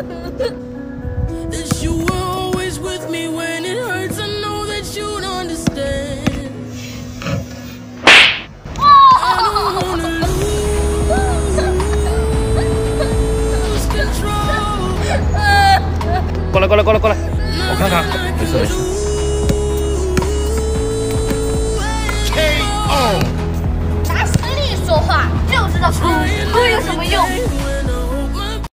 That you were always with me when it hurts. I know that you'd understand. I don't wanna lose control. 过来过来过来过来，我看看，没事没事。